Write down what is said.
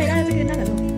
没来没跟那个。